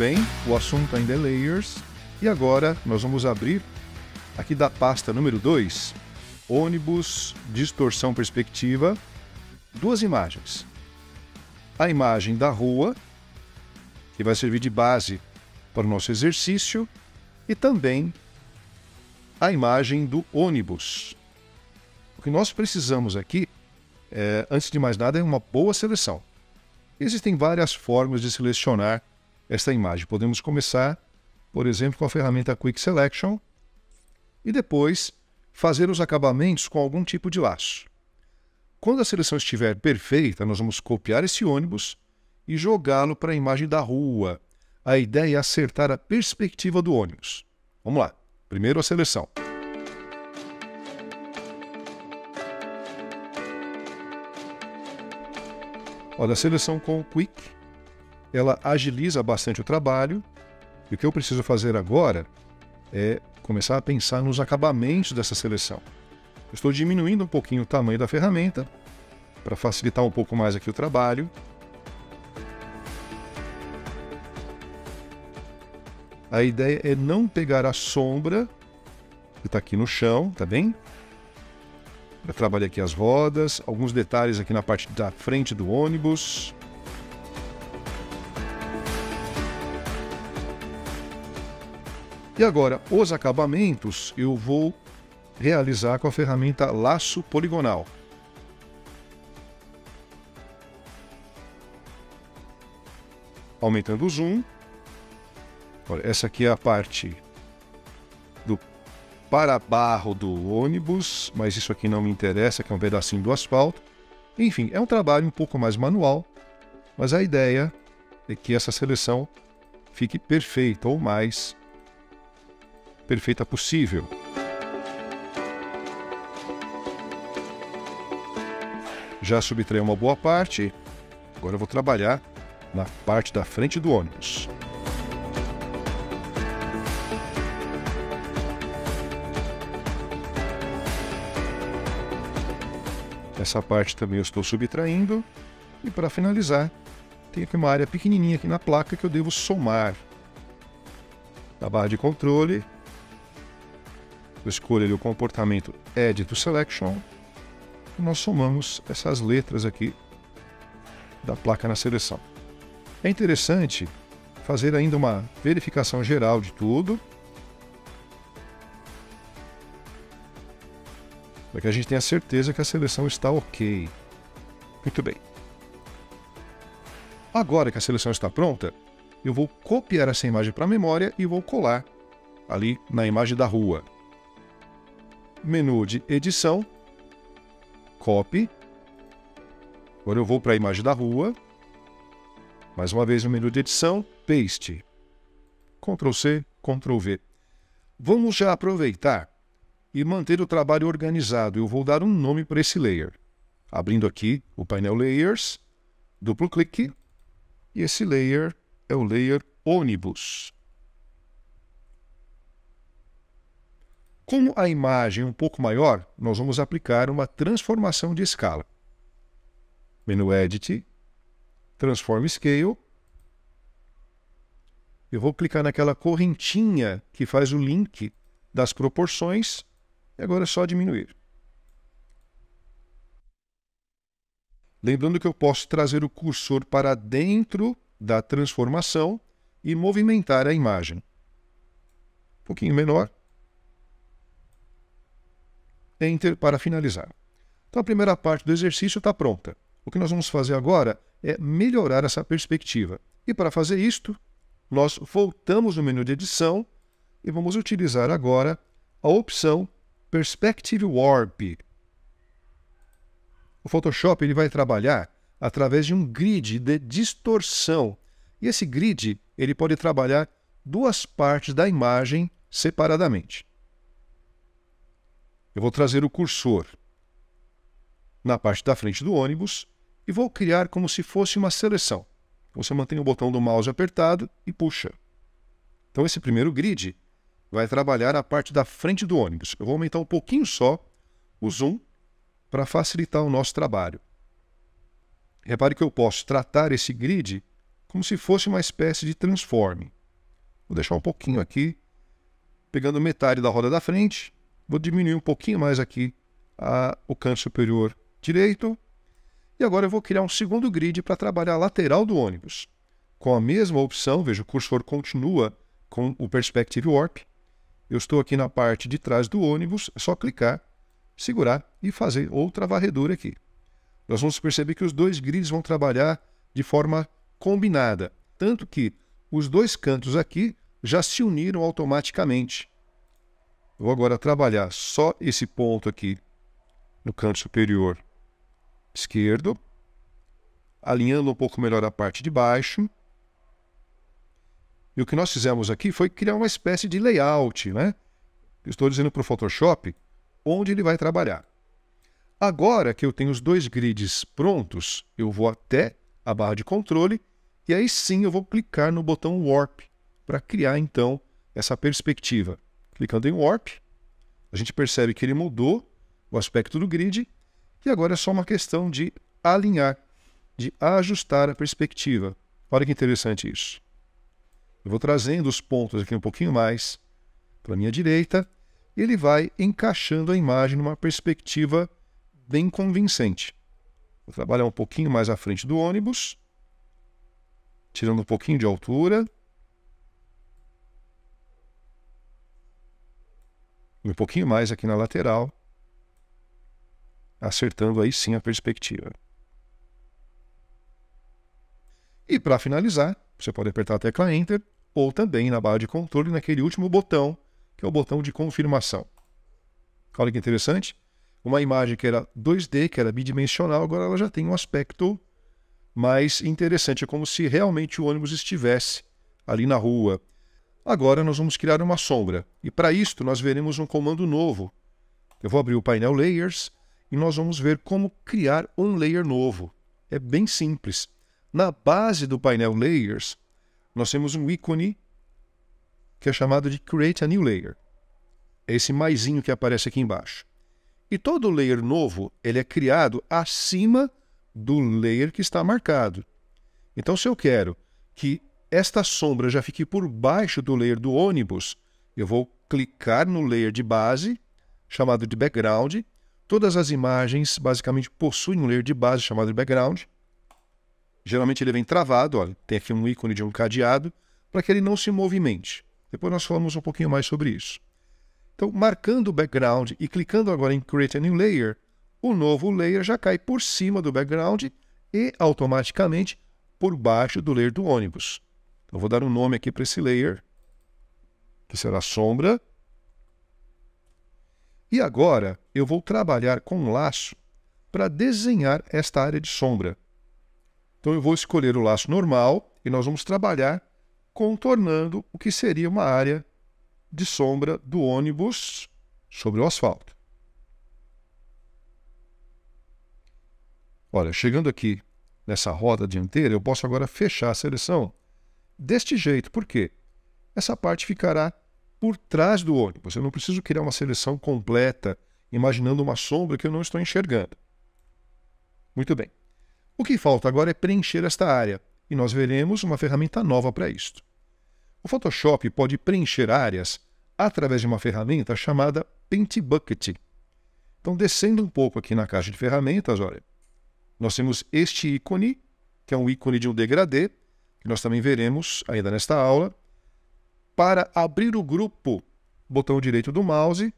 bem, o assunto ainda é layers. E agora nós vamos abrir aqui da pasta número 2, ônibus, distorção perspectiva, duas imagens. A imagem da rua, que vai servir de base para o nosso exercício, e também a imagem do ônibus. O que nós precisamos aqui, é, antes de mais nada, é uma boa seleção. Existem várias formas de selecionar esta imagem. Podemos começar, por exemplo, com a ferramenta Quick Selection e depois fazer os acabamentos com algum tipo de laço. Quando a seleção estiver perfeita, nós vamos copiar esse ônibus e jogá-lo para a imagem da rua. A ideia é acertar a perspectiva do ônibus. Vamos lá. Primeiro a seleção. Olha, a seleção com o Quick, ela agiliza bastante o trabalho. E o que eu preciso fazer agora é começar a pensar nos acabamentos dessa seleção. estou diminuindo um pouquinho o tamanho da ferramenta para facilitar um pouco mais aqui o trabalho. A ideia é não pegar a sombra que está aqui no chão, tá bem? Eu trabalhei aqui as rodas, alguns detalhes aqui na parte da frente do ônibus. E agora, os acabamentos eu vou realizar com a ferramenta Laço Poligonal. Aumentando o zoom. Olha, essa aqui é a parte do para-barro do ônibus, mas isso aqui não me interessa, que é um pedacinho do asfalto. Enfim, é um trabalho um pouco mais manual, mas a ideia é que essa seleção fique perfeita ou mais perfeita possível. Já subtraí uma boa parte, agora eu vou trabalhar na parte da frente do ônibus. Essa parte também eu estou subtraindo. E para finalizar, tem aqui uma área pequenininha aqui na placa que eu devo somar. Na barra de controle, ali o comportamento Add to Selection nós somamos essas letras aqui da placa na seleção. É interessante fazer ainda uma verificação geral de tudo, para que a gente tenha certeza que a seleção está ok. Muito bem. Agora que a seleção está pronta, eu vou copiar essa imagem para a memória e vou colar ali na imagem da rua menu de edição, copy. Agora eu vou para a imagem da rua. Mais uma vez no menu de edição, paste. Ctrl C, Ctrl V. Vamos já aproveitar e manter o trabalho organizado. Eu vou dar um nome para esse layer. Abrindo aqui o painel Layers, duplo clique, e esse layer é o layer ônibus. Como a imagem é um pouco maior, nós vamos aplicar uma transformação de escala. Menu Edit, Transform Scale. Eu vou clicar naquela correntinha que faz o link das proporções e agora é só diminuir. Lembrando que eu posso trazer o cursor para dentro da transformação e movimentar a imagem. Um pouquinho menor. Enter para finalizar. Então a primeira parte do exercício está pronta. O que nós vamos fazer agora é melhorar essa perspectiva. E para fazer isto, nós voltamos no menu de edição e vamos utilizar agora a opção Perspective Warp. O Photoshop ele vai trabalhar através de um grid de distorção. E esse grid ele pode trabalhar duas partes da imagem separadamente. Eu vou trazer o cursor na parte da frente do ônibus e vou criar como se fosse uma seleção. Você mantém o botão do mouse apertado e puxa. Então esse primeiro grid vai trabalhar a parte da frente do ônibus. Eu vou aumentar um pouquinho só o zoom para facilitar o nosso trabalho. Repare que eu posso tratar esse grid como se fosse uma espécie de transforme. Vou deixar um pouquinho aqui, pegando metade da roda da frente, vou diminuir um pouquinho mais aqui a, o canto superior direito, e agora eu vou criar um segundo grid para trabalhar a lateral do ônibus. Com a mesma opção, veja, o cursor continua com o Perspective Warp. Eu estou aqui na parte de trás do ônibus, é só clicar, segurar e fazer outra varredura aqui. Nós vamos perceber que os dois grids vão trabalhar de forma combinada, tanto que os dois cantos aqui já se uniram automaticamente. Vou agora trabalhar só esse ponto aqui no canto superior esquerdo, alinhando um pouco melhor a parte de baixo. E o que nós fizemos aqui foi criar uma espécie de layout, né? estou dizendo para o Photoshop onde ele vai trabalhar. Agora que eu tenho os dois grids prontos, eu vou até a barra de controle e aí sim eu vou clicar no botão Warp para criar então essa perspectiva. Clicando em Warp, a gente percebe que ele mudou o aspecto do grid e agora é só uma questão de alinhar, de ajustar a perspectiva. Olha que interessante isso. Eu vou trazendo os pontos aqui um pouquinho mais para a minha direita e ele vai encaixando a imagem numa perspectiva bem convincente. Vou trabalhar um pouquinho mais à frente do ônibus, tirando um pouquinho de altura. Um pouquinho mais aqui na lateral, acertando aí sim a perspectiva. E para finalizar, você pode apertar a tecla Enter ou também na barra de controle naquele último botão, que é o botão de confirmação. Olha que interessante. Uma imagem que era 2D, que era bidimensional, agora ela já tem um aspecto mais interessante. É como se realmente o ônibus estivesse ali na rua. Agora nós vamos criar uma sombra. E para isto nós veremos um comando novo. Eu vou abrir o painel Layers e nós vamos ver como criar um layer novo. É bem simples. Na base do painel Layers, nós temos um ícone que é chamado de Create a New Layer. É esse maisinho que aparece aqui embaixo. E todo layer novo ele é criado acima do layer que está marcado. Então, se eu quero que esta sombra já fique por baixo do layer do ônibus, eu vou clicar no layer de base, chamado de background, Todas as imagens basicamente possuem um layer de base chamado de background. Geralmente ele vem travado, olha, tem aqui um ícone de um cadeado, para que ele não se movimente. Depois nós falamos um pouquinho mais sobre isso. Então, marcando o background e clicando agora em Create a New Layer, o novo layer já cai por cima do background e automaticamente por baixo do layer do ônibus. Então, vou dar um nome aqui para esse layer, que será sombra. E agora eu vou trabalhar com um laço para desenhar esta área de sombra. Então eu vou escolher o laço normal e nós vamos trabalhar contornando o que seria uma área de sombra do ônibus sobre o asfalto. Olha, chegando aqui nessa roda dianteira, eu posso agora fechar a seleção deste jeito. Por quê? Essa parte ficará por trás do ônibus. Eu não preciso criar uma seleção completa, imaginando uma sombra que eu não estou enxergando. Muito bem. O que falta agora é preencher esta área, e nós veremos uma ferramenta nova para isto. O Photoshop pode preencher áreas através de uma ferramenta chamada Paint Bucket. Então, descendo um pouco aqui na caixa de ferramentas, olha, nós temos este ícone, que é um ícone de um degradê, que nós também veremos ainda nesta aula, para abrir o grupo, botão direito do mouse,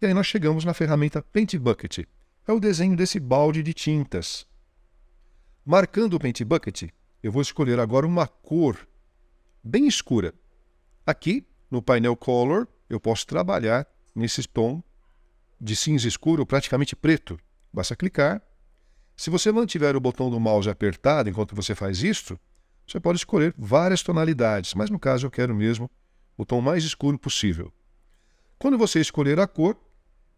e aí nós chegamos na ferramenta Paint Bucket. É o desenho desse balde de tintas. Marcando o Paint Bucket, eu vou escolher agora uma cor bem escura. Aqui, no painel Color, eu posso trabalhar nesse tom de cinza escuro, praticamente preto. Basta clicar. Se você mantiver o botão do mouse apertado enquanto você faz isto, você pode escolher várias tonalidades, mas no caso eu quero mesmo o tom mais escuro possível. Quando você escolher a cor,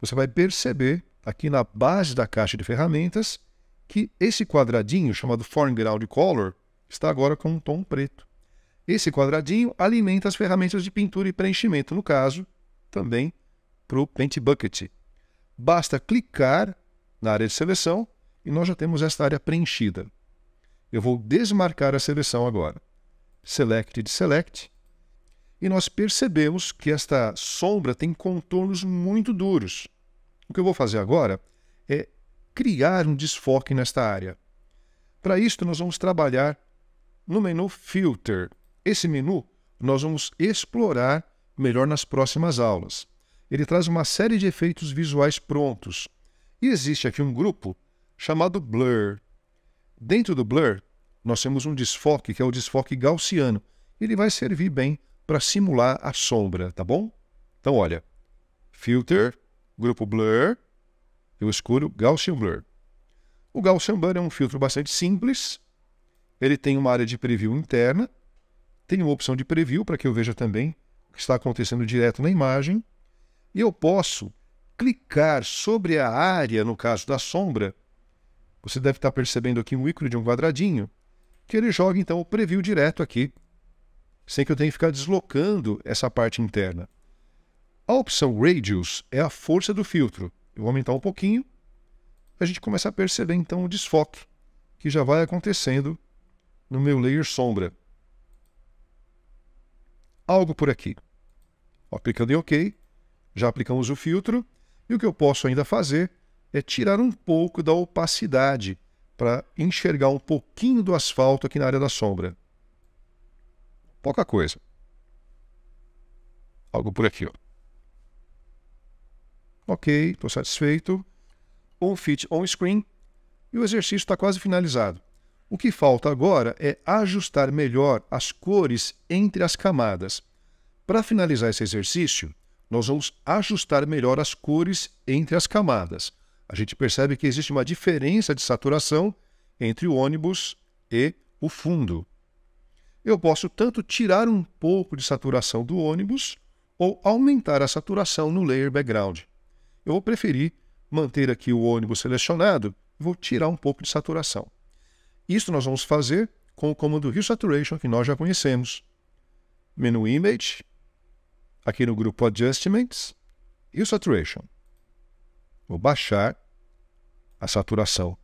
você vai perceber aqui na base da caixa de ferramentas que esse quadradinho chamado Foreground Color está agora com um tom preto. Esse quadradinho alimenta as ferramentas de pintura e preenchimento, no caso, também para o Paint Bucket. Basta clicar na área de seleção e nós já temos esta área preenchida. Eu vou desmarcar a seleção agora. Select de Select. E nós percebemos que esta sombra tem contornos muito duros. O que eu vou fazer agora é criar um desfoque nesta área. Para isso, nós vamos trabalhar no menu Filter. Esse menu nós vamos explorar melhor nas próximas aulas. Ele traz uma série de efeitos visuais prontos. E existe aqui um grupo chamado Blur. Dentro do Blur, nós temos um desfoque, que é o desfoque gaussiano. Ele vai servir bem para simular a sombra, tá bom? Então, olha, Filter, grupo Blur, eu escolho Gaussian Blur. O Gaussian Blur é um filtro bastante simples, ele tem uma área de preview interna, tem uma opção de preview para que eu veja também o que está acontecendo direto na imagem, e eu posso clicar sobre a área, no caso da sombra, você deve estar percebendo aqui um ícone de um quadradinho, que ele joga então o preview direto aqui, sem que eu tenha que ficar deslocando essa parte interna. A opção Radius é a força do filtro. Eu vou aumentar um pouquinho, a gente começa a perceber então o desfoque que já vai acontecendo no meu layer sombra. Algo por aqui. Aplicando em OK, já aplicamos o filtro, e o que eu posso ainda fazer é tirar um pouco da opacidade para enxergar um pouquinho do asfalto aqui na área da sombra. Pouca coisa. Algo por aqui. Ó. Ok, estou satisfeito. On Fit On Screen. E o exercício está quase finalizado. O que falta agora é ajustar melhor as cores entre as camadas. Para finalizar esse exercício, nós vamos ajustar melhor as cores entre as camadas. A gente percebe que existe uma diferença de saturação entre o ônibus e o fundo. Eu posso tanto tirar um pouco de saturação do ônibus ou aumentar a saturação no layer background. Eu vou preferir manter aqui o ônibus selecionado e vou tirar um pouco de saturação. Isso nós vamos fazer com o comando Hue Saturation, que nós já conhecemos. Menu Image, aqui no grupo Adjustments, Hue Saturation. Vou baixar a saturação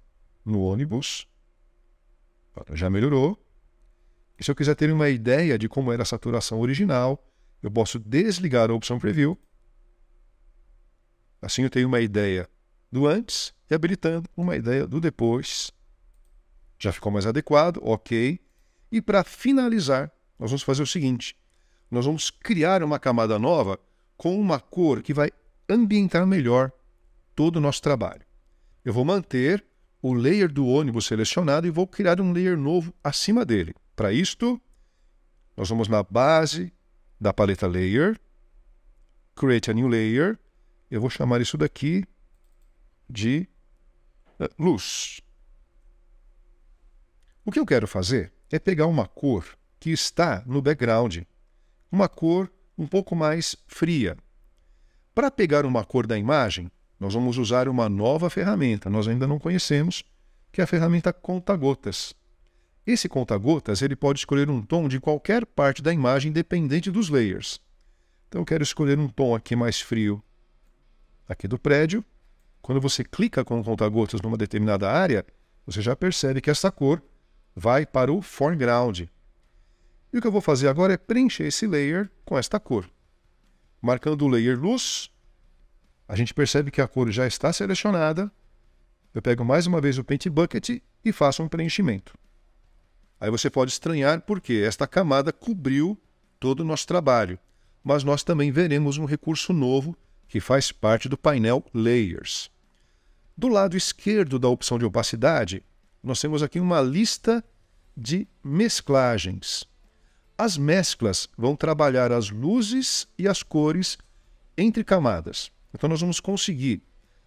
no ônibus. Já melhorou. E se eu quiser ter uma ideia de como era a saturação original, eu posso desligar a opção Preview. Assim eu tenho uma ideia do antes e habilitando uma ideia do depois já ficou mais adequado, ok. E para finalizar, nós vamos fazer o seguinte: nós vamos criar uma camada nova com uma cor que vai ambientar melhor todo o nosso trabalho. Eu vou manter o layer do ônibus selecionado e vou criar um layer novo acima dele. Para isto, nós vamos na base da paleta Layer, Create a New Layer. Eu vou chamar isso daqui de uh, luz. O que eu quero fazer é pegar uma cor que está no background, uma cor um pouco mais fria. Para pegar uma cor da imagem, nós vamos usar uma nova ferramenta, nós ainda não conhecemos, que é a ferramenta conta-gotas. Esse conta-gotas ele pode escolher um tom de qualquer parte da imagem dependente dos layers. Então eu quero escolher um tom aqui mais frio, aqui do prédio. Quando você clica com o conta-gotas numa determinada área, você já percebe que essa cor vai para o foreground. E o que eu vou fazer agora é preencher esse layer com esta cor. Marcando o layer luz, a gente percebe que a cor já está selecionada. Eu pego mais uma vez o Paint Bucket e faço um preenchimento. Aí você pode estranhar porque esta camada cobriu todo o nosso trabalho, mas nós também veremos um recurso novo que faz parte do painel Layers. Do lado esquerdo da opção de opacidade, nós temos aqui uma lista de mesclagens. As mesclas vão trabalhar as luzes e as cores entre camadas. Então, nós vamos conseguir,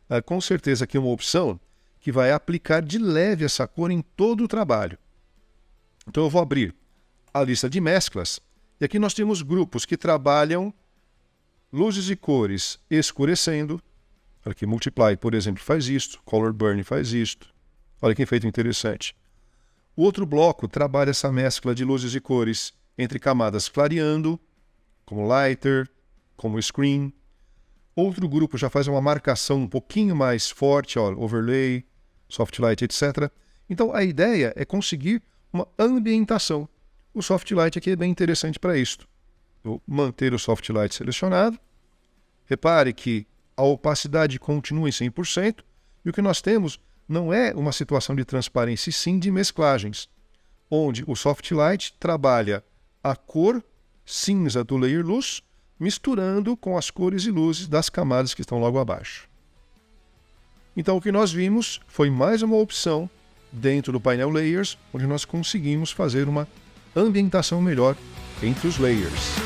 uh, com certeza, aqui uma opção que vai aplicar de leve essa cor em todo o trabalho. Então, eu vou abrir a lista de mesclas e aqui nós temos grupos que trabalham luzes e cores escurecendo. Aqui, Multiply, por exemplo, faz isto, Color Burn faz isto, Olha que efeito interessante. O outro bloco trabalha essa mescla de luzes e cores entre camadas clareando, como lighter, como screen. Outro grupo já faz uma marcação um pouquinho mais forte, ó, overlay, soft light, etc. Então a ideia é conseguir uma ambientação. O soft light aqui é bem interessante para isso. Vou manter o soft light selecionado. Repare que a opacidade continua em 100% e o que nós temos não é uma situação de transparência, sim de mesclagens, onde o soft light trabalha a cor cinza do layer luz misturando com as cores e luzes das camadas que estão logo abaixo. Então o que nós vimos foi mais uma opção dentro do painel Layers, onde nós conseguimos fazer uma ambientação melhor entre os layers.